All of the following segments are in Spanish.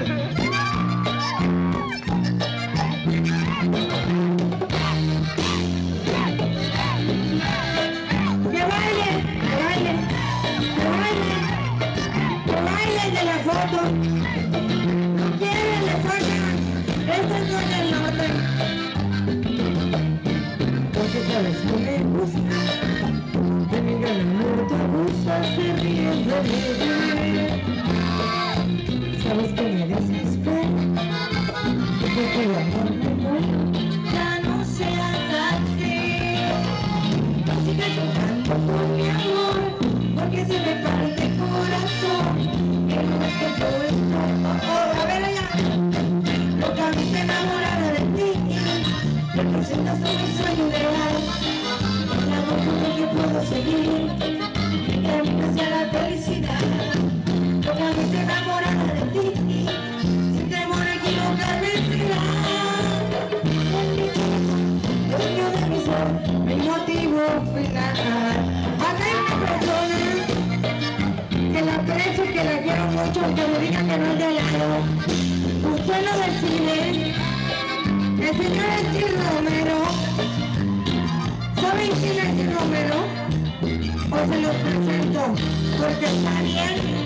Que baile, que baile, que baile, que baile de la foto. No quieren, le sacan. Este es no del norte. Porque sabes que me gusta. De mi gran amor te abusas, te de mí. Ya no seas así. Sigue llorando por mi amor, porque se me parte el corazón. Que no es que yo estoy a ver allá. Locamente enamorada de ti, representas todo mi sueño ideal. El amor con el que puedo seguir, mi camino hacia la felicidad. Ser, mi motivo final. Acá hay una persona que la aprecio y que la quiero mucho, aunque me diga que no es de lado. Usted lo decide. El señor Romero. ¿Saben quién es Gil Romero? O se los presento, porque está bien.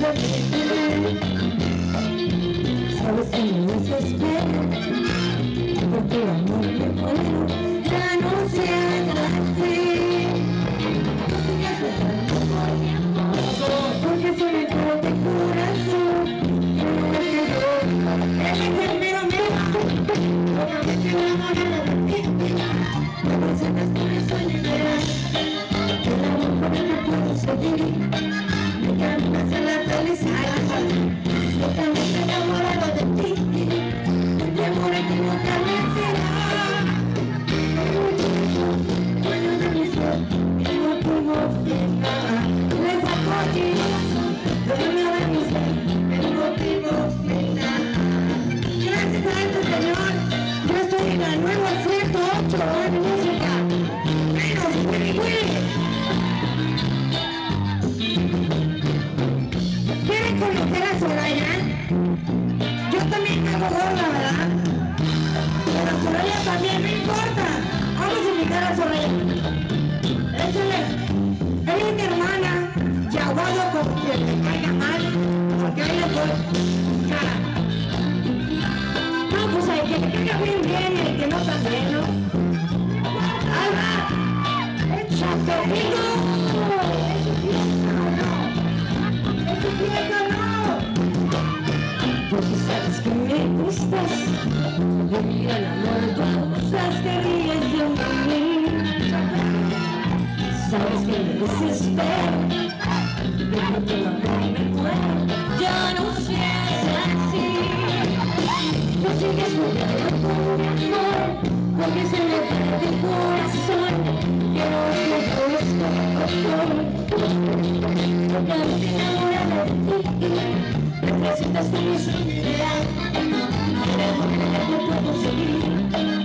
Sabes que me desespero, por tu amor me muero, ya no seas así. No por porque me parte el. Que no es que yo, locamente enamorada de ti. Sueño ideal. El amor con el que puedo seguir camino conocer a Soraya? Yo también hago gorda, ¿verdad? Soraya también, no importa. Vamos a invitar a Soraya. Échale. Ella es mi hermana. Y aguado con que te caiga mal. Porque ahí le doy cara. No, pues hay que te caiga bien bien y el que no también, ¿no? ¡Alba! ¡Échate, me gustas. De mi gran amor tú abusas, te ríes de mí. Sabes que me desespero me Ya no así. No sigues amor Porque se me el corazón. No de ti El amor que seguir